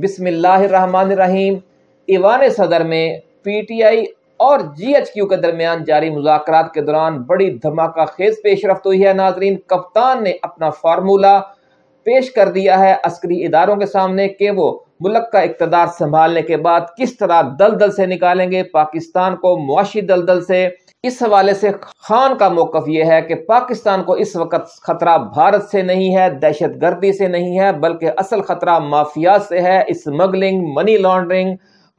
बिस्मिल्लाहिर्रहमानिर्रहीम। ईवान सदर में पीटीआई और जीएचक्यू के दरमियान जारी मुजाकर के दौरान बड़ी धमाका खेज पेशरफ हुई है। नाजरीन, कप्तान ने अपना फार्मूला पेश कर दिया है। अस्करी इदारों के सामने के वो मुल्क का इकतदार संभालने के बाद किस तरह दलदल से निकालेंगे? पाकिस्तान को मुआशी दलदल से। इस हवाले से खान का मौकफ यह है कि पाकिस्तान को इस वक्त खतरा भारत से नहीं है दहशत गर्दी से नहीं है, बल्कि असल खतरा माफिया से है, स्मगलिंग मनी लॉन्ड्रिंग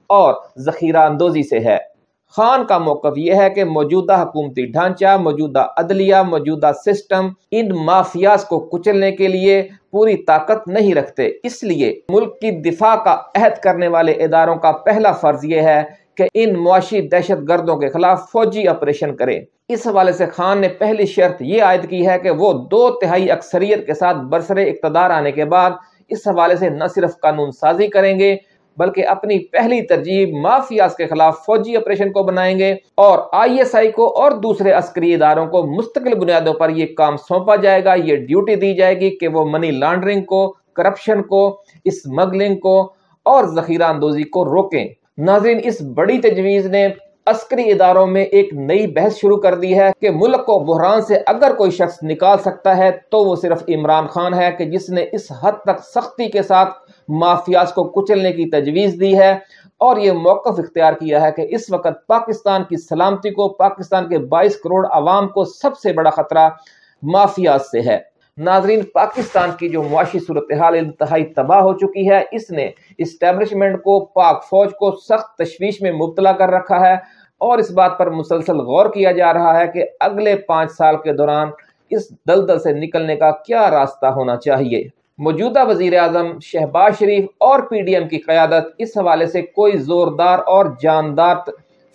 और जखीरा अंदोजी से है। खान का मौकफ यह है कि मौजूदा हुकूमती ढांचा, मौजूदा अदलिया, मौजूदा सिस्टम, इन माफियाज को कुचलने के लिए पूरी ताकत नहीं रखते। इसलिए मुल्क की दिफा का अहद करने वाले इदारों का पहला फ़र्ज़ यह है कि इन मुआशी दहशत गर्दों के खिलाफ फौजी ऑपरेशन करें। इस हवाले से खान ने पहली शर्त यह आयद की है कि वो दो तिहाई अक्सरियत के साथ बरसरे इकतदार आने के बाद इस हवाले से न सिर्फ़ कानून साजी करेंगे बल्कि अपनी पहली तरजीह माफियाज के खिलाफ फौजी ऑपरेशन को बनाएँगे और आई एस आई को और दूसरे अस्करी इदारों को मुस्तकिल बुनियादों पर यह काम सौंपा जाएगा, ये ड्यूटी दी जाएगी कि वो मनी लॉन्ड्रिंग को, करप्शन को स्मगलिंग को और जखीरा अंदोजी को रोकें। नाजरीन, इस बड़ी तजवीज़ ने अस्करी इदारों में एक नई बहस शुरू कर दी है कि मुल्क को बहरान से अगर कोई शख्स निकाल सकता है तो वो सिर्फ़ इमरान खान है कि जिसने इस हद तक सख्ती के साथ माफियाज को कुचलने की तजवीज़ दी है। और ये मौकफ इख्तियार किया है कि इस वक्त पाकिस्तान की सलामती को, पाकिस्तान के 22 करोड़ आवाम को सबसे बड़ा खतरा माफियाज से है। नाजरीन, पाकिस्तान की जो मुआशी सूरत हाल इंतहाई तबाह हो चुकी है, इसने इस्टेब्लिशमेंट को, पाक फौज को सख्त तशवीश में मुबतला कर रखा है। और इस बात पर मुसलसल गौर किया जा रहा है कि अगले पाँच साल के दौरान इस दलदल से निकलने का क्या रास्ता होना चाहिए? मौजूदा वज़ीर अजम शहबाज शरीफ और पी डी एम की क्यादत इस हवाले से कोई जोरदार और जानदार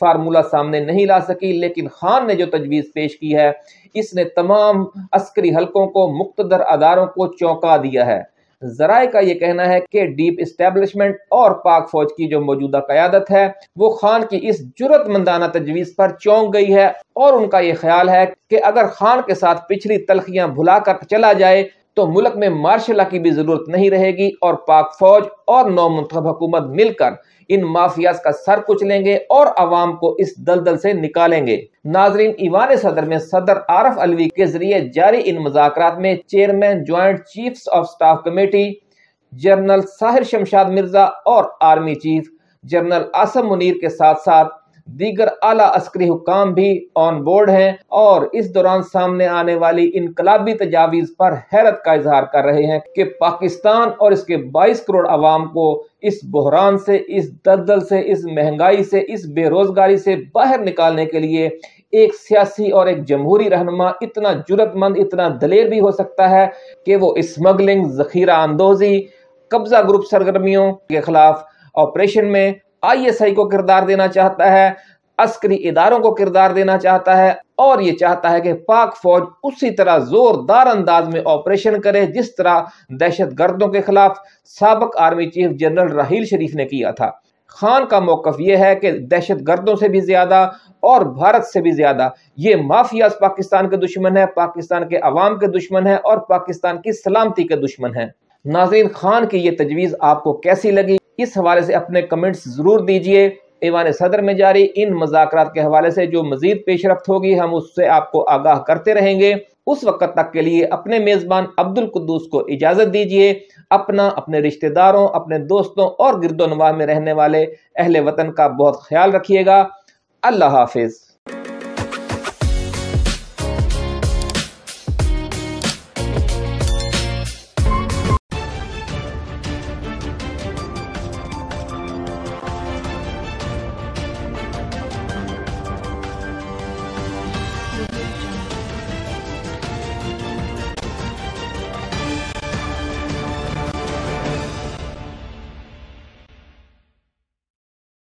फार्मूला सामने नहीं ला सकी, लेकिन खान ने जो तजवीज़ पेश की है, इसने तमाम अस्करी हलकों को मुख्तर अदारों को चौंका दिया है। जराए का यह कहना है कि डीप इस्टेब्लिशमेंट और पाक फौज की जो मौजूदा क्यादत है, वो खान की इस जरूरतमंदाना तजवीज पर चौंक गई है और उनका यह ख्याल है कि अगर खान के साथ पिछली तलखियाँ भुलाकर चला जाए तो मुल्क में मार्शल की भी ज़रूरत नहीं रहेगी और पाक फौज और नौ मुंतब हुकूमत मिलकर इन माफियाज का सर कुच लेंगे और अवाम को इस दलदल से निकालेंगे। नाजरीन, ईवान सदर में सदर आरफ अलवी के ज़रिए जारी इन मुजाकर में chairman, joint chief of staff committee, general Sahir Shamshad Mirza और army chief general Asim Munir के साथ साथ दीगर आला अस्करी हुकाम भी ऑन बोर्ड हैं और इस दौरान सामने आने वाली इनकलाबी तजावीज पर हैरत का इजहार कर रहे हैं कि पाकिस्तान और इसके 22 करोड़ आवाम को इस बहरान से, इस दलदल से, इस महँगाई से, इस बेरोजगारी से बाहर निकालने के लिए एक सियासी और एक जमहूरी रहनुमा इतना जरूरतमंद इतना दलेर भी हो सकता है कि वो स्मगलिंग जखीरा अंदोजी, कब्जा ग्रुप सरगर्मियों के खिलाफ ऑपरेशन में आईएसआई को किरदार देना चाहता है, अस्करी इदारों को किरदार देना चाहता है और ये चाहता है कि पाक फौज उसी तरह जोरदार अंदाज में ऑपरेशन करे, जिस तरह दहशत गर्दों के खिलाफ सबक army chief general Raheel Sharif ने किया था। खान का मौकफ यह है कि दहशत गर्दों से भी ज़्यादा और भारत से भी ज़्यादा। ये माफियाज पाकिस्तान के दुश्मन है, पाकिस्तान के अवाम के दुश्मन है और पाकिस्तान की सलामती के दुश्मन है। नाजीन खान की ये तजवीज़ आपको कैसी लगी? इस हवाले से अपने कमेंट्स ज़रूर दीजिए। ईवान सदर में जारी इन मज़ाक के हवाले से जो मजीद पेशरफ होगी, हम उससे आपको आगाह करते रहेंगे। उस वक्त तक के लिए अपने मेज़बान अब्दुल कुद्दूस को इजाज़त दीजिए। अपना, अपने रिश्तेदारों, अपने दोस्तों और गिरदोनवा में रहने वाले अहले वतन का बहुत ख्याल रखिएगा। अल्लाह हाफिज़।